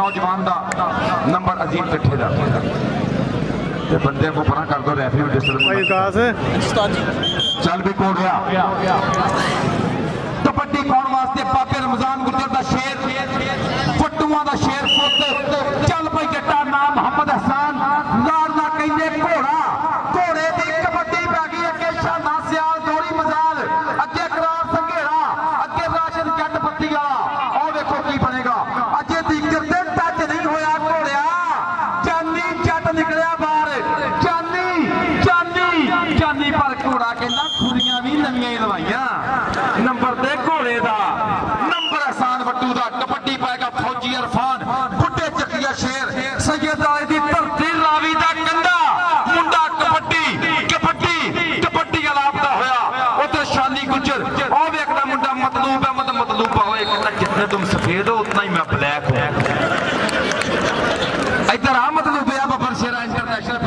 नौजवान का नंबर अजीब किटे का बंदे को पर कर दो रैफरी में डिस्टर्बेंस चल भी कौन गया कबड्डी कौन वास्ते पापे रमज़ान गुजर का शेर।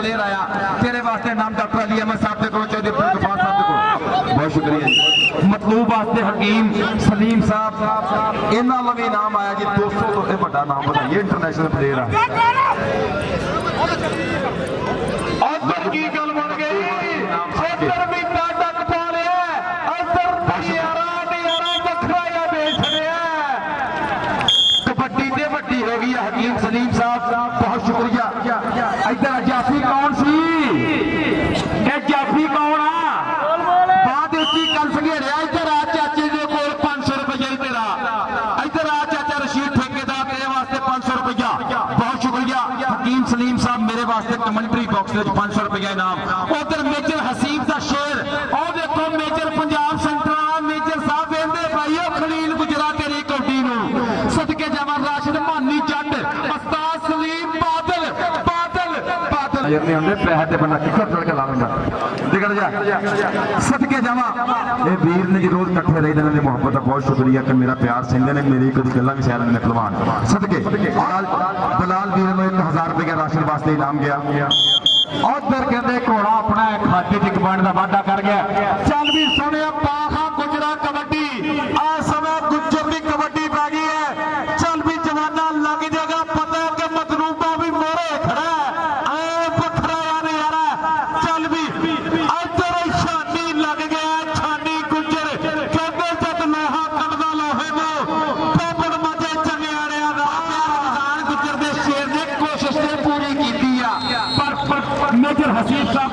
प्लेयर आया। तेरे वास्ते नाम डॉक्टर अली अहमद साहब को चौधरी गफार साहब को बहुत शुक्रिया जी। मतलूब वास्ते हकीम सलीम साहब इन्हों का भी नाम आया जी। 200 तो यह बड़ा नाम बताइए इंटरनेशनल प्लेयर है उधर की गल सिर्फ़ 500 रुपया इनाम। उधर मेजर हसीब का शेर। और देखो मेजर पंजाब सेंटर मेजर साहब वेंदे भाइयो, खलील गुजरा तेरी कौटी सदके जमन राशिद, मानी जट अस्ताद सलीम बादल बादल बादल। ये नहीं होंगे पैसे ते बंदा किकर तड़के लावेंदा निकल जा। सदके जावा ये वीर ने जी रोज इकट्ठे रही ने मोहब्बत का बहुत शुक्रिया। कि मेरा प्यार सिंह ने मेरी कभी गल्ला भी शायद ने पहलवान सदके। बलाल वीर ने 1000 रुपए का राशन वास्ते इनाम गया। ਉਧਰ ਕਹਿੰਦੇ ਘੋੜਾ ਆਪਣਾ ਖਾਤੇ 'ਚ ਕਮਾਂਡ ਦਾ ਵਾਅਦਾ ਕਰ ਗਿਆ। ਚੱਲ ਵੀ ਸੋਹਣਿਆ ਪਾਖਾ ਗੁਜਰਾ ਕਬੱਡੀ। ਆ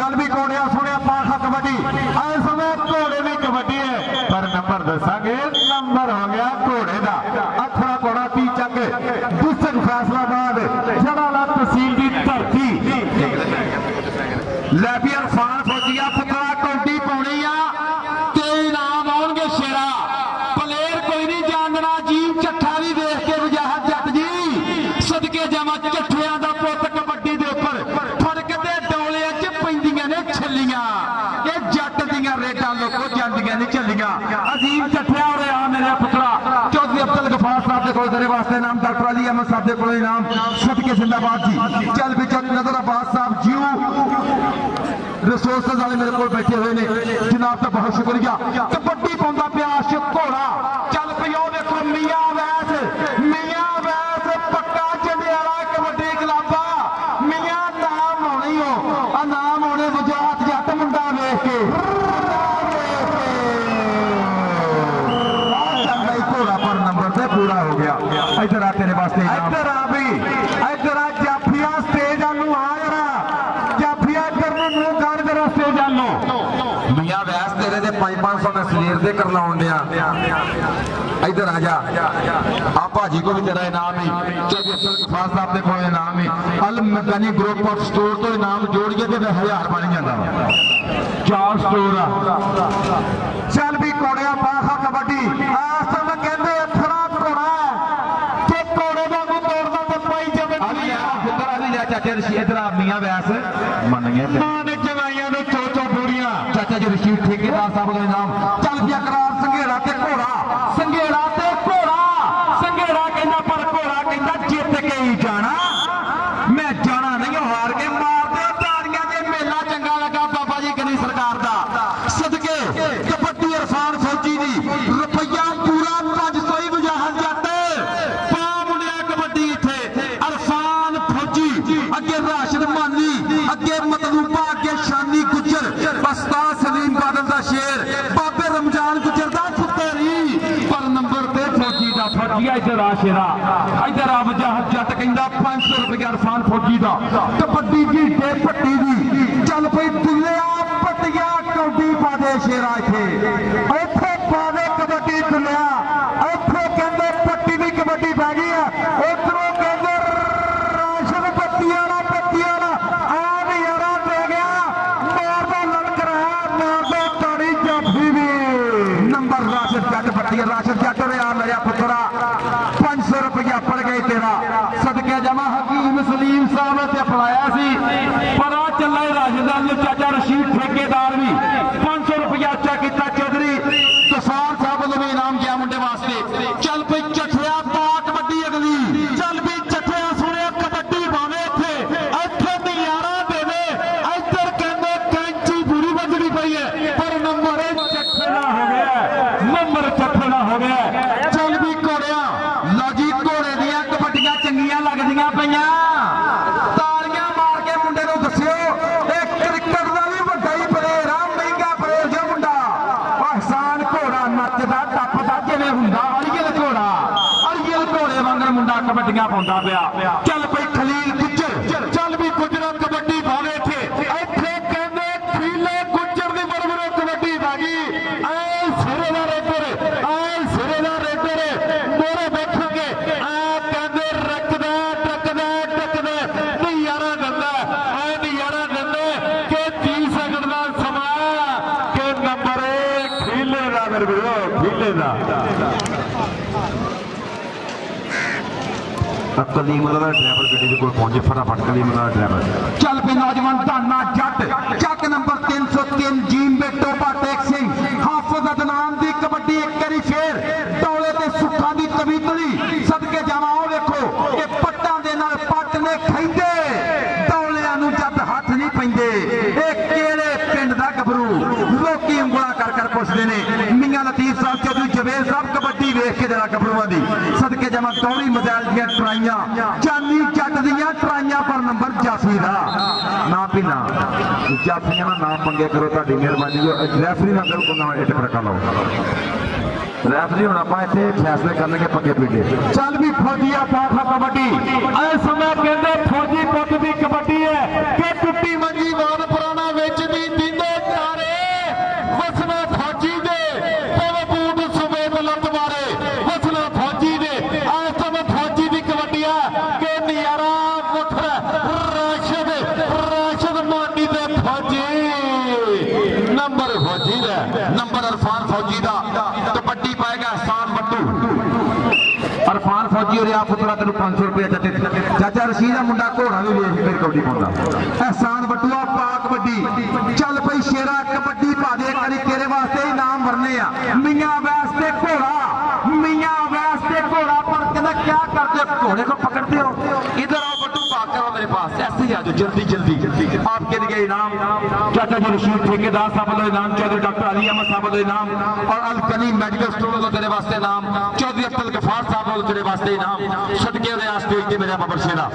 चल भी कोड़िया सुने पाठा कबड्डी इस समय घोड़े की कबड्डी है पर नंबर दसागे नंबर हो गया घोड़े का अखड़ा घोड़ा पी चंग डिस्ट्रिक्ट फैसलाबाद जड़ाला तहसील की धरती लैबियर फान फौजिया पुतला टोडी पानी आ की जिंदाबाद जी। चल बेचारी नज़र आबाद साहब जीव रिसोर्स वाले मेरे को बैठे हुए ने। जनाब का बहुत शुक्रिया। तो ਪੂਰਾ ਹੋ ਗਿਆ। ਇੱਧਰ ਆ ਤੇਰੇ ਵਾਸਤੇ ਇੱਧਰ ਆ ਵੀ। ਇੱਧਰ ਆ ਜਾਫੀਆ ਸਟੇਜ ਨੂੰ ਆ ਜਰਾ। ਜਾਫੀਆ ਇੱਧਰ ਨੂੰ ਮੂੰਹ ਕਰ ਜਰਾ ਸਟੇਜ ਨੂੰ। ਮੀਆਂ ਵੈਸ ਤੇਰੇ ਦੇ 5-500 ਮੈਂ ਸਵੇਰ ਦੇ ਕਰਲਾਉਣ ਡਿਆ। ਇੱਧਰ ਆ ਜਾ। ਆ ਭਾਜੀ ਕੋ ਵੀ ਤੇਰਾ ਇਨਾਮ ਹੀ ਚੌਧਰੀ ਅਸਲ ਖਾਸ ਸਾਹਿਬ ਦੇ ਕੋਲ ਇਨਾਮ ਹੀ ਅਲ ਮਕਨੀ ਗਰੁੱਪ ਆਫ ਸਟੋਰ ਤੋਂ ਇਨਾਮ ਜੋੜੀਏ ਤੇ ਫਿਰ 1000 ਬਣ ਜਾਂਦਾ ਵਾ। ਚਾਰ ਸਟੋਰ ਆ। ਚੱਲ ਵੀ ਕੋੜਿਆ ਬਾਖਾ ਕਬੱਡੀ। ਆਸ ਚਾਚੇ ਰਸ਼ੀਦ ਇੱਧਰ ਆ ਮੀਆਂ ਵੈਸ ਮੰਨ ਗਏ ਤੇ ਮਾਂ ਨੇ ਜਵਾਈਆਂ ਨੂੰ ਚੋ ਚੋ ਬੂਰੀਆਂ ਚਾਚਾ ਜੀ ਰਸ਼ੀਦ ਠੇਕੇਦਾਰ ਸਾਹਿਬ ਦਾ ਇਨਾਮ ਚੱਲ ਪਿਆ ਕਰਾਰ ਸੰਘੇੜਾ ਤੇ ਘੋੜਾ ਸੰਘੇੜਾ ਤੇ ਘੋੜਾ ਸੰਘੇੜਾ ਕਹਿੰਦਾ ਪਰ ਘੋੜਾ ਕਹਿੰਦਾ ਜਿੱਤ ਕੇ ਹੀ ਜਾਣਾ ਮੈਂ ਫੌਜੀਆ ਸ਼ੇਰਾ ਇੱਧਰ ਆ ਵਜਾਹਤ ਜੱਟ ਕਹਿੰਦਾ 500 ਰੁਪਏ ਇਰਫਾਨ ਫੌਜੀ ਦਾ। ਕਬੱਡੀ ਦੀ ਢੇ ਪੱਟੀ ਦੀ। ਚੱਲ ਪਈ ਦੁੱਲਿਆ ਪੱਟੀਆਂ ਕੌਡੀ ਪਾ ਦੇ ਸ਼ੇਰਾ ਇੱਥੇ। ਇੱਥੇ ਪਾਵੇ ਕਬੱਡੀ ਦੁਲਿਆ ਇੱਥੇ ਕਹਿੰਦੇ ਪੱਟੀ ਦੀ ਕਬੱਡੀ ਪੈ ਗਈ ਆ। ਉਧਰੋਂ ਕਹਿੰਦੇ ਰਾਸ਼ਨ ਪੱਤੀ ਵਾਲਾ ਪੱਤੀ ਵਾਲਾ। ਆ ਵੀ ਯਾਰਾ ਦੇ ਗਿਆ ਮਾਰਦਾ ਲਲਕਰਾ ਮਾਰਦਾ ਤਾੜੀ ਜਾਫੀ ਵੀ। ਨੰਬਰ ਰਾਸ਼ਨ ਜੱਟ ਪੱਟੀ ਰਾਸ਼ਨ ਵਾਂਗਰ ਮੁੰਡਾ ਕਬੱਡੀਆਂ ਪਾਉਂਦਾ ਪਿਆ ਚੱਲ ਪਈ ਖਲੀਲ ਕਲੀਮ ਦਾ ਡਰਾਈਵਰ ਗੱਡੀ ਦੇ ਕੋਲ ਪਹੁੰਚੇ ਫਟਾਫਟ ਕਲੀਮ ਦਾ ਡਰਾਈਵਰ ਚੱਲ ਪਈ ਨੌਜਵਾਨ ਧਾਨਾ ਜੱਟ ਚੱਕ ਨੰਬਰ 303 ਜੀਮ ਬੇਟੋਪਾ ਟੇਕ ਸਿੰਘ ਹਾਫਿਜ਼ ਅਦਨਾਨ ਦੀ ਕਬੱਡੀ ਇੱਕ ਵਾਰੀ ਫੇਰ ਡੋਲੇ ਤੇ ਸੁੱਖਾਂ ਦੀ ਤਵੀਤਲੀ ਸਦਕੇ ਜਾਵਾਂ ਉਹ ਵੇਖੋ ਇਹ ਪੱਟਾਂ ਦੇ ਨਾਲ ਪੱਟ ਨੇ ਖੈਂਦੇ ਡੋਲਿਆਂ ਨੂੰ ਜਦ ਹੱਥ ਨਹੀਂ ਪੈਂਦੇ ਇਹ ਕਿਹੜੇ ਪਿੰਡ ਦਾ ਗੱਭਰੂ ਲੋਕੀ ਉਂਗਲਾ ਕਰ ਕਰ ਪੁੱਛਦੇ ਨੇ ਸਾਹਿਬ ਕਬੱਡੀ ਵੇਖ ਕੇ ਜਰਾ ਗੱਭਰੂਆਂ ਦੀ ਸਦਕੇ ਜਾਵਾਂ ਦੌੜੀ ਮਜ਼ਾਲ ਦੀਆਂ ਟਰਾਈਆਂ ਚਾਨੀ ਜੱਟ ਦੀਆਂ ਟਰਾਈਆਂ ਪਰ ਨੰਬਰ ਜਾਫੀ ਦਾ ਨਾ ਪੀਣਾ ਜਾਫੀਆਂ ਦਾ ਨਾਮ ਮੰਗਿਆ ਕਰੋ ਤੁਹਾਡੀ ਮਿਹਰਬਾਨੀ ਜੋ ਰੈਫਰੀ ਨਾਲ ਬਿਲਕੁਲ ਨਾ ਇੱਟ ਖੜਕਾ ਲਾਓ ਰੈਫਰੀ ਹੁਣ ਆਪਾਂ ਇੱਥੇ ਫੈਸਲੇ ਕਰਨਗੇ ਪੱਕੇ ਪੀਟੇ ਚੱਲ ਵੀ ਫੌਜੀਆ ਪਾਖਾ ਕਬੱਡੀ ਐ ਸਮੇਂ ਕਹਿੰਦੇ ਫੌਜੀ ਪੁੱਤ ਦੀ ਕਬੱਡੀ ਹੈ ਅਰਫਾਨ ਫੌਜੀ ਪੁੱਤਰਾ ਤੈਨੂੰ 500 ਰੁਪਏ ਚਾਚੇ ਚਾਚਾ ਰਸ਼ੀਦ ਦਾ ਮੁੰਡਾ ਘੋੜਾ ਵੀ ਵੇਖ ਕੇ ਕਬੱਡੀ ਪਾਉਂਦਾ। ਅਹਿਸਾਨ ਬਟੂਆ ਪਾ ਕਬੱਡੀ ਚੱਲ ਪਈ ਸ਼ੇਰਾ, ਕਬੱਡੀ ਪਾ ਦੇ ਕਰੀ ਤੇਰੇ ਵਾਸਤੇ ਇਨਾਮ ਵਰਨੇ ਆ। ਮੀਆਂ ਵਾਸਤੇ ਘੋੜਾ, ਮੀਆਂ ਵਾਸਤੇ ਘੋੜਾ, ਪਰ ਕਹਿੰਦਾ ਕੀ ਕਰਦੇ ਘੋੜੇ घोड़े पास ऐसे ही आ जाओ जल्दी जल्दी। आपके लिए इनाम, चाचा जी रशीद, ठेकेदार साहब वालों इनाम, चौधरी डॉक्टर अली अहमद साहब वालों इनाम, और अल कलीम मेडिकल स्टोर वालों तेरे वास्ते इनाम, चौधरी अब्दुल गफार साहब वालों तेरे वास्ते इनाम, सदके आज स्टेज मेरा बाबर शेरा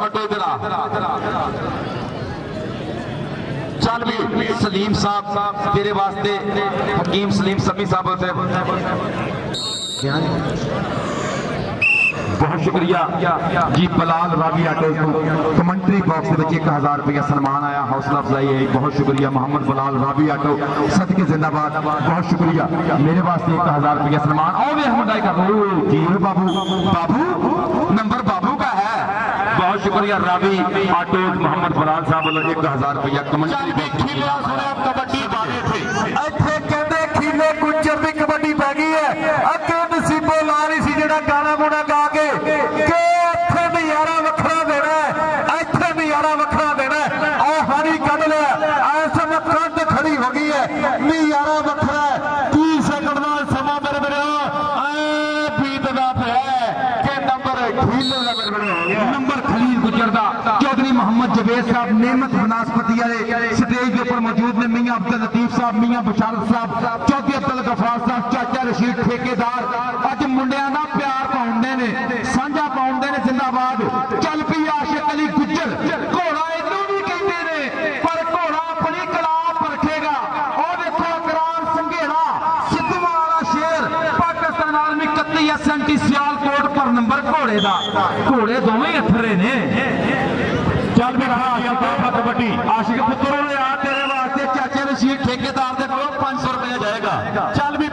बटो इधर पचानवे सलीम साहब तेरे वास्ते हकीम सलीम समी साहब बहुत शुक्रिया जी बलाल रावी अटल को। कमेंट्री बॉक्स में एक हज़ार रुपया सम्मान आया, हौसला अफजाई है। बहुत शुक्रिया मोहम्मद बलाल रावी सद के जिंदाबाद। बहुत शुक्रिया, मेरे वास्ते एक हज़ार रुपया सम्मान और बाबू। बाबू? नंबर बाबू? शुक्रिया रावी आटोट मोहम्मद फराल साहब एक हज़ार रुपया कबड्डी देना खड़ी हो गई है। तीस नंबर खीले गुजरदा चौधरी मोहम्मद जबेद साहब नेमत बनास्पति स्टेज के ऊपर मौजूद ने मियाँ अब्दुल लतीफ साहब, मियाँ बशारत साहब चौधरी अब्दुल गफार साहब, चाचा रशीद ठेकेदार। अज मुंडिया ਘੋੜੇ ਦਾ ਘੋੜੇ ਦੋਵੇਂ ਅਥਰੇ ਨੇ ਚੱਲ ਮੇਰਾ ਆਸ਼ਿਕ ਕਬੱਡੀ ਆਸ਼ਿਕ ਪੁੱਤਰੋਂ ਨੇ ਆ ਤੇਰੇ ਵਾਸਤੇ ਚਾਚੇ ਰਸ਼ੀਦ ਠੇਕੇਦਾਰ ਦੇ ਕੋਲੋਂ 500 ਰੁਪਏ ਜਾਏਗਾ ਚੱਲ ਵੀ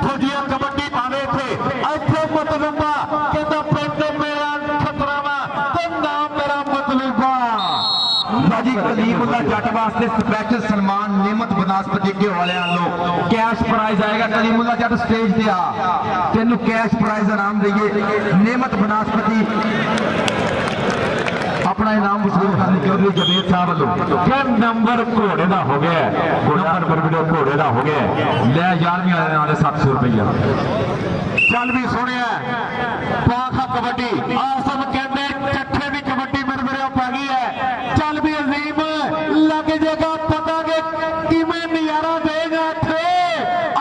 ਬਾਜੀ ਕਲੀਮੁੱਲਾ ਜੱਟ ਵਾਸਤੇ ਸਪੈਸ਼ਲ ਸਨਮਾਨ ਨਿਮਤ ਬਨਾਸਪਤੀ ਕੇ ਵਾਲਿਆਂ ਵੱਲੋਂ। ਕੈਸ਼ ਪ੍ਰਾਈਜ਼ ਆਏਗਾ ਕਲੀਮੁੱਲਾ ਜੱਟ ਸਟੇਜ ਤੇ ਆ। ਤੈਨੂੰ ਕੈਸ਼ ਪ੍ਰਾਈਜ਼ ਇਨਾਮ ਦਈਏ। ਨਿਮਤ ਬਨਾਸਪਤੀ। ਆਪਣਾ ਇਨਾਮ ਵਸੂਲ ਕਰਨ ਚੌਧਰੀ ਜਵੇਦ ਸਾਹਿਬ ਵੱਲੋਂ। ਕਿ ਨੰਬਰ ਘੋੜੇ ਦਾ ਹੋ ਗਿਆ। ਨੰਬਰ ਬਰਬੜੇ ਘੋੜੇ ਦਾ ਹੋ ਗਿਆ। ਲੈ 11ਵੀਂ ਵਾਲੇ ਨਾਲ 700 ਰੁਪਈਆ। ਚੱਲ ਵੀ ਸੁਣਿਆ ਪਾਖਾ ਕਬੱਡੀ। ਆਸਮ ਕਹਿੰਦੇ ਚੱਠੇ ਦੀ ਕਬੱਡੀ ਮੇਰੇ ਮੇਰੇ ਪੈ ਗਈ ਹੈ ਚੱਲ ਵੀ ਅਜ਼ੀਮ ਲੱਗ ਜੇਗਾ ਪਤਾ ਕਿ ਕਿਵੇਂ ਨਜ਼ਾਰਾ ਦੇਗਾ ਇੱਥੇ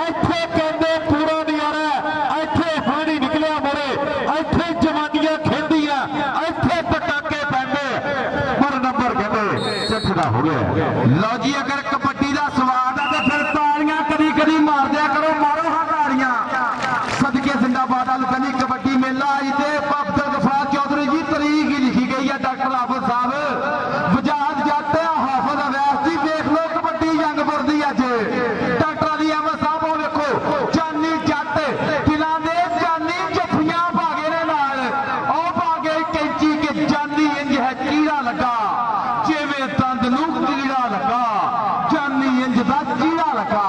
ਇੱਥੇ ਕਹਿੰਦੇ ਪੂਰਾ ਨਜ਼ਾਰਾ ਹੈ। ਇੱਥੇ ਪਾਣੀ ਨਿਕਲਿਆ ਮੋਰੇ ਇੱਥੇ ਜਵਾਨੀਆਂ ਖੇਡੀਆਂ ਇੱਥੇ ਪਟਾਕੇ ਪੈਂਦੇ ਪਰ ਨੰਬਰ ਕਹਿੰਦੇ ਚੱਠ ਦਾ ਹੋ ਗਿਆ ਹੈ। ਲਓ ਜੀ ਅਗਰ ਕਬੱਡੀ ਦਾ ਸਵਾਦ ਆ ਤੇ ਫਿਰ ਤਾੜੀਆਂ ਕਦੀ ਕਦੀ ਮਾਰ ਦਿਆ ਕਰੋ ਮਾਰੋ ਹਾਂ ਤਾੜੀਆਂ ਸਦਕੇ ਜ਼ਿੰਦਾਬਾਦ ਅਲ ਗਨੀ ਕਬੱਡੀ ਮੇਲਾ ਆਈ ਤੇ ਅਬਦੁਲ ਗਫਾਰ ਚੌਧਰੀ ਜੀ ਤਰੀਕ ਹੀ ਲਿਖੀ ਗਈ ਹੈ ਡਾਕਟਰ ਹਾਫਿਜ਼ ਸਾਹਿਬ ਵਜਾਦ ਜੱਟ ਹਾਫਿਜ਼ ਅਵੈਸ ਜੀ ਵੇਖ ਲਓ ਕਬੱਡੀ ਜੰਗਪੁਰ ਦੀ ਅੱਜ ਡਾਕਟਰ ਅਲੀ ਅਹਿਮਦ ਸਾਹਿਬ ਉਹ ਵੇਖੋ ਜਾਨੀ ਜੱਟ ਦਿਲਾਂ ਦੇ ਜਾਨੀ ਜੱਫੀਆਂ ਭਾਗੇ ਨੇ ਨਾਲ ਉਹ ਭਾਗੇ ਕੈਂਚੀ ਕੇ ਜਾਨੀ ਇੰਜ ਹੈ ਚੀਰਾ ਲੱਗਾ ਜਿਵੇਂ ਦੰਦ ਨੂੰ ਕੀੜਾ ਲੱਗਾ ਜਾਨੀ ਇੰਜ ਦਾ ਚੀੜਾ ਲੱਗਾ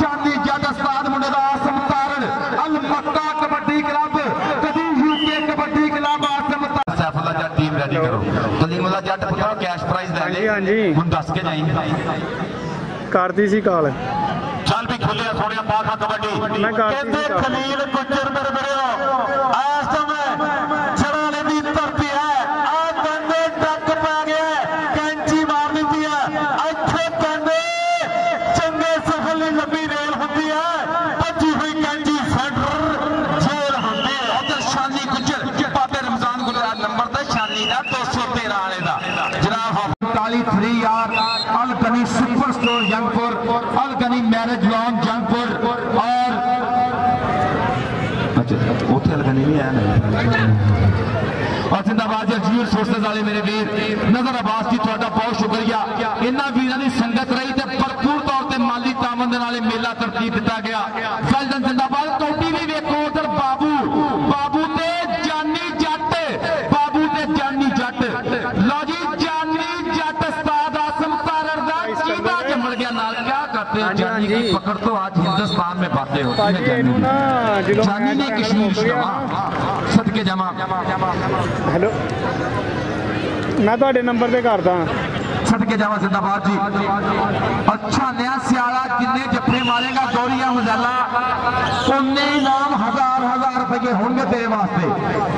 ਜਾਨੀ ਜੱਟ ਉਸਤਾਦ ਮੁੰਡੇ ਦਾ ਆਸਮ ਤਾਰਨ ਅਲ ਮੱਕਾ ਕਬੱਡੀ ਕਲੱਬ ਕਦੀ ਯੂਕੇ ਕਬੱਡੀ ਕਲੱਬ ਆਸਮ ਤਾਰਨ ਸੈਫੁੱਲਾ ਜੱਟ ਟੀਮ ਰੈਡੀ ਕਰੋ ਕਲੀਮੁੱਲਾ ਜੱਟ ਪੁੱਤਰਾ ਕੈਸ਼ ਪ੍ਰਾਈਜ਼ ਲੈ ਹਾਂਜੀ। ਹੁਣ ਦੱਸ ਕੇ ਜਾਈਂ ਕਰਦੀ ਸੀ ਕਾਲ ਚੱਲ ਵੀ ਖੁੱਲਿਆ ਸੋਹਣਿਆ ਪਾਖਾ ਕਬੱਡੀ ਕਹਿੰਦੇ। ਖਲੀਲ ਗੁੱਜਰ ਮੇਰੇ ਚੀਦਾ ਜੰਮਲ ਗਿਆ ਨਾਲ ਕੀ ਕਰਤੇ ਹਾਂਜੀ, ਜਾਨੀ की ਹਾਂਜੀ। पकड़ तो आज हिंदुस्तान में बातें होती ਭਾਜੀ है ਇਹਨੂੰ ਨਾ ਜਦੋਂ जानी ने ਮੈਂ कश्मीर ਮੁੱਕ ਗਿਆ शमा सदके जमा ਹੈਲੋ ਮੈਂ ਤੁਹਾਡੇ ਨੰਬਰ ਤੇ ਕਰਦਾ छट के जावा जिंदाबाद जी। अच्छा नया सियाला जिन्ने जफे मारेगा? गौरिया मजाला। उन्ने इनाम हज़ार हज़ार रुपये होंगे तेरे वास्ते।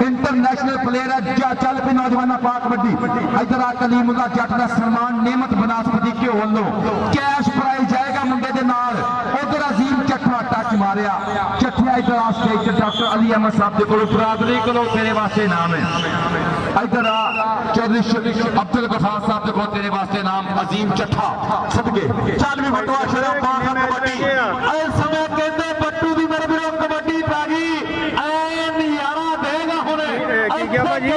इंटरनेशनल प्लेयर है, जा चल पे नौजवान पाक बड्डी। इधर आ कलीमुल्ला जट का सलमान नेमत बनास्पति के वालों कैश प्राइज जाएगा मुंडे के नाल। ਚੱਠਾ ਟੱਚ ਮਾਰਿਆ ਚੱਠਿਆ ਇਧਰ ਆ ਸਟੇਜ ਤੇ ਡਾਕਟਰ ਅਲੀ ਅਹਿਮਦ ਸਾਹਿਬ ਦੇ ਕੋਲ ਬਰਾਦਰੀ ਕੋਲੋਂ ਤੇਰੇ ਵਾਸਤੇ ਨਾਮ ਹੈ ਇਧਰ ਆ ਚੌਧਰੀ ਸ਼ਰੀਫ ਅਬਦੁਲ ਗਫਾਰ ਸਾਹਿਬ ਦੇ ਕੋਲ ਤੇਰੇ ਵਾਸਤੇ ਨਾਮ ਅਜ਼ੀਮ ਚੱਠਾ ਸਦਕੇ ਚੱਲ ਵੀ ਬਟੂਆ ਸ਼ਰਾ ਪਾਖਾ ਕਬੱਡੀ ਇਸ ਸਮੇਂ ਕਹਿੰਦੇ ਬੱਟੂ ਦੀ ਮੇਰੇ ਵੀਰੋ ਕਬੱਡੀ ਪੈ ਗਈ ਐ ਨਜ਼ਾਰਾ ਦੇਗਾ ਹੁਣ ਇਹ ਕੀ ਕਿਹਾ ਭਾਜੀ?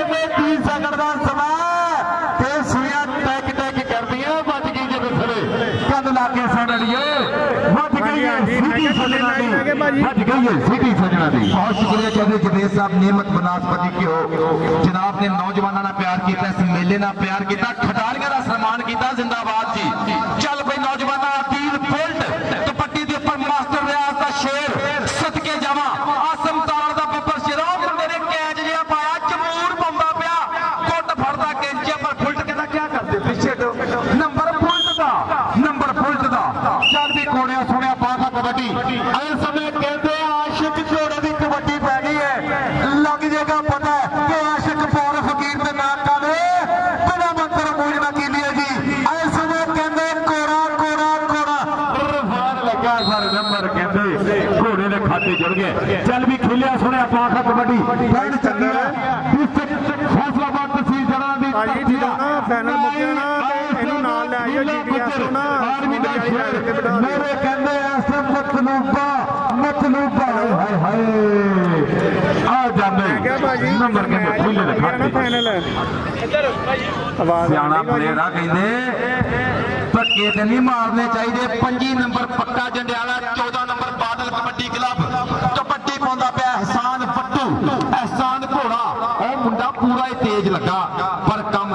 सीधी सजना दी हट गई सीधी सजना दी बहुत शुक्रिया कहते जवेद साहब नियमत बनास्पति के हो जनाब ने नौजवानों ने प्यार किया इस मेले ने प्यार किया खटारिया का सम्मान किया ज़िंदा ਚੱਲ ਵੀ ਖੇਲਿਆ ਸੁਣਿਆ ਬਾਖਾ ਕਬੱਡੀ। ਚੰਗੀ ਹੈ ਫੈਸਲਾਬਾਦ ਤਹਿਸੀਲ ਜਣਾ ਦੀ ਭਾਜੀ, ਜਦੋਂ ਨਾ final ਮੁੱਕ ਜਾਣਾ ਤੇ ਇਹਨੂੰ ਨਾਲ ਲੈ ਆਇਓ GTS ਤੋਂ ਨਾ ਆਰਮੀ ਦਾ ਸ਼ੇਰ। ਮੇਰੇ ਕਹਿੰਦੇ ਐਸੇ ਮਤਲੂਬਾ ਮਤਲੂਬਾ ਹਾਏ ਹਾਏ ਆ ਜਾਂਦੇ। ਮੈਂ ਕਿਹਾ ਭਾਜੀ ਨੰਬਰ ਕਹਿੰਦੇ ਖੁੱਲੇ ਦੇ ਨਾ ਖਾਤੇ ਫਾਈਨਲ ਆਵਾਜ਼ ਸਿਆਣਾ। ਪਲੇਅਰ ਆ ਕਹਿੰਦੇ ਧੱਕੇ ਤੇ ਨਹੀਂ ਮਾਰਨੇ ਚਾਹੀਦੇ। 25 ਨੰਬਰ ਪੱਕਾ ਜੰਡਿਆਲਾ 14 ਪਰ ਕੰਮ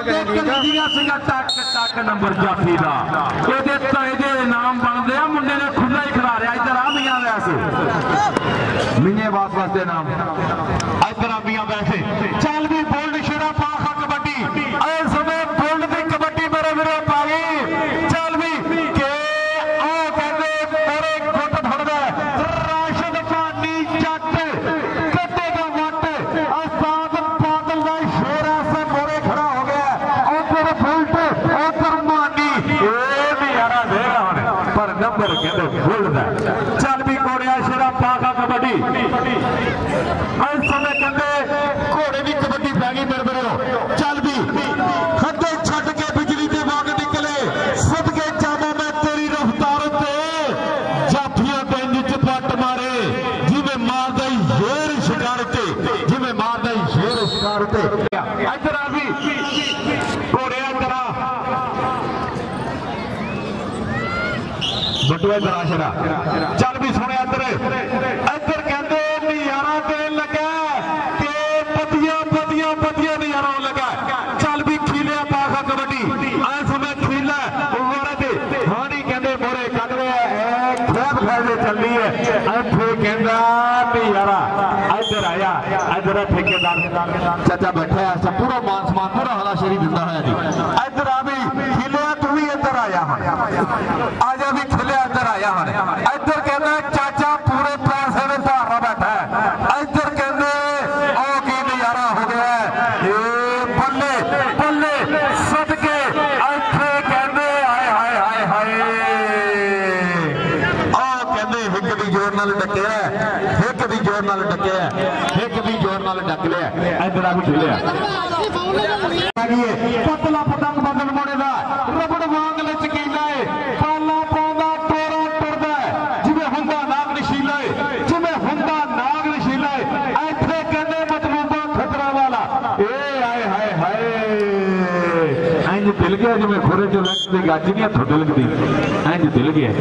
ਬਣਿਆ ਮੈਨੂੰ call ਕਰੀ, ਠੀਕ ਆ? ਦੀਆਂ ਸਿੰਘਾਂ ਟੱਕ ਟੱਕ ਨੰਬਰ ਜਾਫੀ ਦਾ ਇਹਦੇ ਤਾਂ ਇਹਦੇ ਇਨਾਮ ਬਣਦੇ ਆ ਮੁੰਡੇ ਨੇ ਖੁੱਲਾ ਹੀ ਖਿਲਾਰਿਆ ਇੱਧਰ ਆ ਮੀਆਂ ਵੈਸ ਮੀਆਂ ਵਾਸ ਵਾਸਤੇ ਨਾਮ चल भी कोड़िया शेरा पाका कबड्डी ਚੱਲ ਵੀ ਸੁਣਿਆ ਇੱਧਰ ਇੱਧਰ ਕਹਿੰਦੇ ਨਜ਼ਾਰਾ ਦੇਣ ਲੱਗਾ ਤੇ ਪਤੀਆਂ ਪਤੀਆਂ ਪਤੀਆਂ ਨਜ਼ਾਰਾ ਆਉਣ ਲੱਗਾ ਚੱਲ ਵੀ ਖੀਲਿਆ ਪਾਖਾ ਕਬੱਡੀ ਆ ਸਮੇਂ ਖੀਲਾ ਉਮਰ ਤੇ ਹਾਣੀ ਕਹਿੰਦੇ ਮੋਰੇ ਕੱਢਦੇ ਐ ਖੇਡ ਖੇਡਦੇ ਚੱਲੀ ਐ ਇੱਥੇ ਕਹਿੰਦਾ ਨਜ਼ਾਰਾ ਇੱਧਰ ਆਇਆ ਇੱਧਰ ਆ ਠੇਕੇਦਾਰ ਚਾਚਾ ਬੈਠਾ ਹੈ ਸਭ ਪੂਰਾ ਮਾਨ ਸਮਾਨ ਪੂਰਾ ਹਲਾ ਸ਼ੇਰੀ ਦਿੰਦਾ ਹੋਇਆ ਜੀ ਇੱਧਰ ਆ ਵੀ ਖੀਲਿਆ आया आज अभी खुले इधर आया हूँ। इधर कहना ਇੰਜ ਦਿਲ ਗਿਆ ਜਿਵੇਂ ਖੋਰੇ ਚੋਂ ਲੰਘਦੀ ਗੱਜ ਨਹੀਂ ਹੱਥੋਂ ਦਿਲਕਦੀ ਇੰਜ ਦਿਲ ਗਿਆ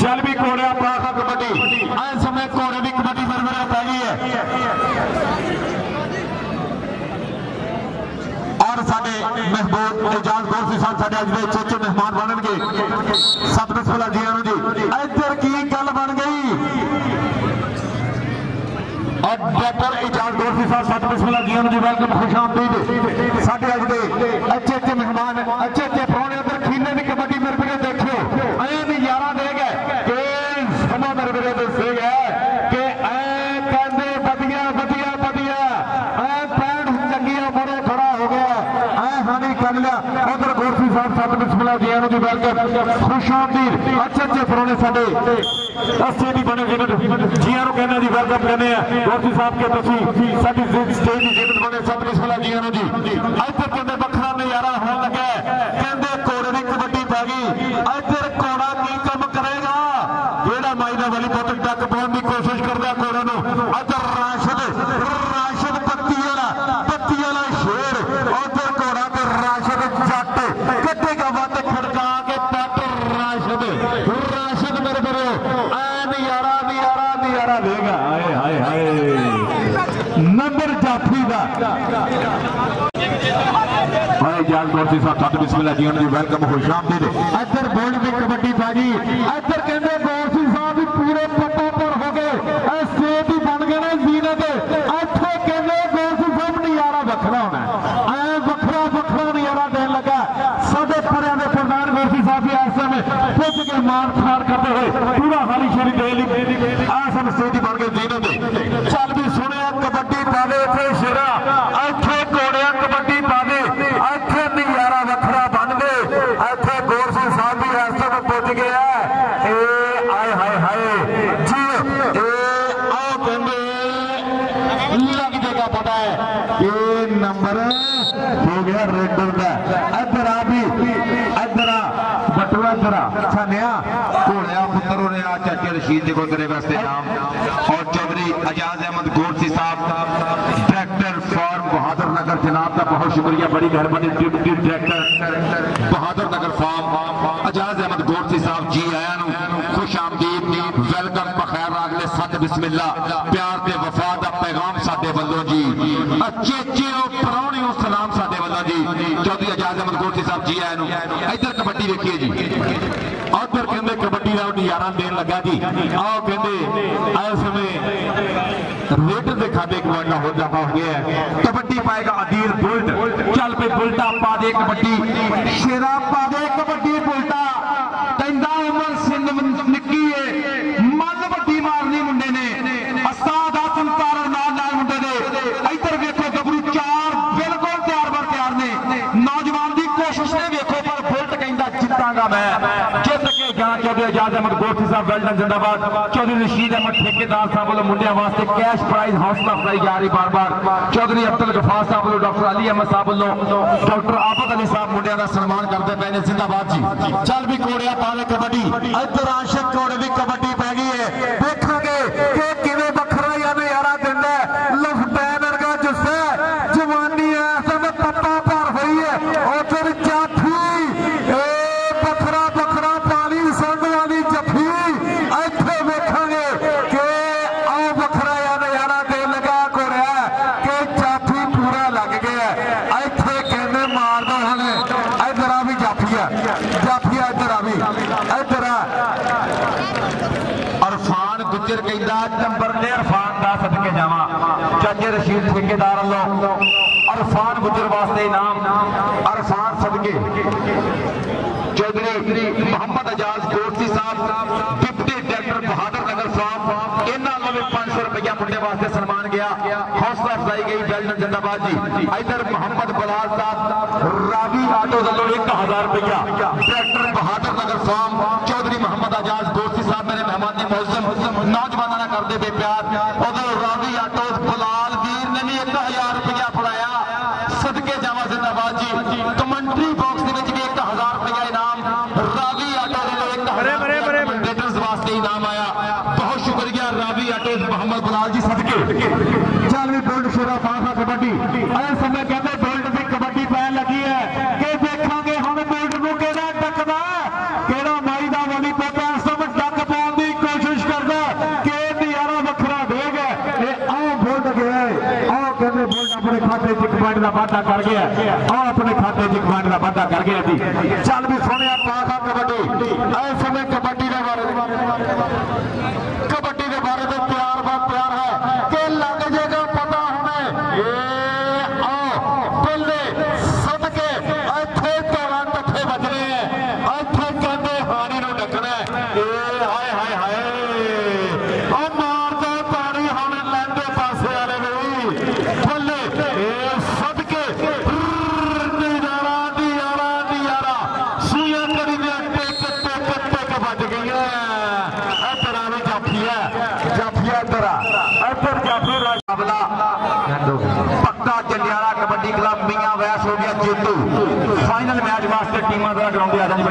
ਚੱਲ ਵੀ ਘੋੜਿਆ ਪਾਖਾ ਕਬੱਡੀ ਐ ਸਮੇਂ ਘੋੜੇ ਦੀ ਕਬੱਡੀ ਮਰਮਰਾ ਪੈ ਗਈ ਹੈ ਔਰ ਸਾਡੇ ਮਹਿਬੂਬ ਇਜਾਜ਼ ਗੌਰਸੀ ਸਾਹਿਬ ਸਾਡੇ ਅੱਜ ਦੇ ਚੇਚੇ ਮਹਿਮਾਨ ਬਣਨਗੇ ਸਤਿ ਸ੍ਰੀ ਜੀਆਂ ਨੂੰ ਜੀ ਇੱਧਰ ਕੀ ਗੱਲ ਬਣ ਗਈ ਔਰ ਡਾਕਟਰ ਇਜਾਜ਼ ਗੌਰਸੀ ਸਾਹਿਬ ਸਤਿ ਸ੍ਰੀ ਜੀਆਂ ਨੂੰ ਜੀ ਵੈਲਕਮ ਖੁਸ਼ ਆਮਦੀਦ ਸਾਡੇ ਅੱਜ ਦੇ ਅੱਛੇ ਅੱਛੇ ਮਹਿਮਾਨ ਅੱਛੇ ਅੱਛੇ ਪ੍ਰਾਹੁਣੇ ਅੰਦਰ ਖੀਨੇ ਦੀ ਕਬੱਡੀ ਮੇਰੇ ਵੀਰੇ ਦੇਖਿਓ ਐ ਵੀ ਯਾਰਾਂ ਦੇ ਗਏ ਕਿ ਸਮਾਂ ਮੇਰੇ ਵੀਰੇ ਦੱਸੇ ਗਏ ਕਿ ਐ ਕਹਿੰਦੇ ਵਧੀਆ ਵਧੀਆ ਵਧੀਆ ਐ ਪੈਣ ਚੰਗੀਆਂ ਮੋੜੇ ਖੜਾ ਹੋ ਗਿਆ ਐ ਹਾਨੀ ਕਰ ਲਿਆ ਉਧਰ ਗੋਰਸੀ ਸਾਹਿਬ ਸਤਿ ਬਿਸਮਿਲ੍ਲਾ ਜੀਆਂ ਨੂੰ ਜੀ ਵੈਲਕਮ ਖੁਸ਼ ਆਮਦੀਦ ਅੱਛੇ ਅੱਛੇ ਪ੍ਰਾਹੁਣੇ ਸਾਡੇ ਅਸੇ ਦੀ ਬਣੇ ਜਿਨ੍ਹਾਂ ਜੀਆਂ ਨੂੰ ਕਹਿੰਦੇ ਜੀ ਵੈਲਕਮ ਕਹਿੰਦੇ ਆ। ਗੋਰਸੀ ਸਾਹਿਬ ਕੇ ਤੁਸੀਂ, ਸਾਡੀ ਸਟੇਜ ਦੀ ਜਿੱਤ ਬਣੇ ਸਤਿ ਬਿਸਮਿਲ੍ਲਾ ਜੀਆਂ ਨੂੰ ਜੀ। ਇੱਧਰ ਕਹਿੰਦੇ ਵੱਖਰਾ ਨਜ਼ਾਰਾ ਹੋਣ ਲੱਗਾ ਕਹਿੰਦੇ हाफिज साहब बिस्मिल्लाह जी उन्हें वेलकम खुशामदीद। इधर बोल भी अब्बास के नाम। और चौधरी अजाज अहमद गोरसी साहब डायरेक्टर फॉर बहादुर नगर जनाब का बहुत शुक्रिया। बड़ी मेहरबानी deputy director Bahadur Nagar farm Ajaz Ahmad Gorsi साहब जी आया खुश आमदीद वेलकम बखैर अगले सत बिस्मिल्ला प्यार के वफा का पैगाम साडे वालों जी। अच्छे अच्छे परौने सलाम साडे वालों जी। चौधरी अजाज अहमद गोरसी साहब जी आया इधर कबड्डी देखिए जी। ਕਬੱਡੀ ਦਾ ਨਜ਼ਾਰਾ ਦੇਣ ਲੱਗਾ ਜੀ। ਆਓ ਕਹਿੰਦੇ ਇਸ ਸਮੇਂ ਰੇਡਰ ਦੇ ਖਾਤੇ ਕਮਾਂਡ ਹੋ ਜਾਵਾ ਹੋ ਗਿਆ ਕਬੱਡੀ ਪਾਏਗਾ ਅਦੀਰ ਬੁਲਟ। ਚੱਲ ਪਈ ਬੁਲਟਾ, ਪਾ ਦੇ ਕਬੱਡੀ। ਸ਼ੇਰਾ ਪਾ ਦੇ ਕਬੱਡੀ ਬੁਲਟਾ। ਕਹਿੰਦਾ ਉਮਰ ਸਿੰਘ ਮਨ- ਨਿੱਕੀ ਏ। ਮੱਲ ਵੱਡੀ ਮਾਰਨੀ ਮੁੰਡੇ ਨੇ। ਅਸਾਦ ਆਸਮ ਤਾਰਨ ਨਾਲ ਨਾਲ ਮੁੰਡੇ ਦੇ। ਇੱਧਰ ਵੇਖੋ ਗੱਭਰੂ ਚਾਰ ਬਿਲਕੁਲ ਤਿਆਰ ਬਰ ਤਿਆਰ ਨੇ। ਨੌਜਵਾਨ ਦੀ ਕੋਸ਼ਿਸ਼ ਨੇ ਵੇਖੋ, ਪਰ ਬੁਲਟ ਕਹਿੰਦਾ ਜਿੱਤਾਂਗਾ ਮੈਂ। कहना चाहते एजाज अहमद गोरखी साहब वेल्डन जिंदाबाद। चौधरी रशीद अहमद, ठेकेदार साहब वालों मुंडिया वास्ते कैश प्राइज हौसला अफजाई जा रही बार बार चौधरी अब्दुल गफार साहब वालों डॉक्टर अली अहमद साहब वालों डॉक्टर आफत अली साहब मुंडिया का सन्मान करते पे जिंदाबाद जी। चल भी कोड़िया पा ले कबड्डी। इधर आशिक भी कबड्डी पै गई है। देखोगे ਗੁੱਜਰ ਵਾਸਤੇ ਇਨਾਮ ਅਰਫਾਨ ਸਦਕੇ Chaudhry Muhammad Ajaz Gorsi Sahib deputy director Bahadur Nagar farm ਇਹਨਾਂ ਵੱਲੋਂ ਵੀ 500 ਰੁਪਇਆ ਮੁੰਡੇ ਵਾਸਤੇ ਸਨਮਾਨ ਗਿਆ ਹੌਸਲਾ ਅਫਜ਼ਾਈ ਗਈ ਵੈਲਡਨ ਜਿੰਦਾਬਾਦ ਜੀ ਇਧਰ ਮੁਹੰਮਦ ਬਲਾਲ ਸਾਹਿਬ ਰਾਵੀ ਆਟੋ ਵੱਲੋਂ 1000 ਰੁਪਇਆ कमांड का वादा कर गया और अपने खाते की कमांड का वादा कर गया जी। चल भी सोने पाखा कबड्डी ऐसे में पक्का जंडियाला कबड्डी क्लब मियाँ वैस हो गया जेतू। फाइनल मैच वास्ते टीम द्वारा ग्राउंड आ जाने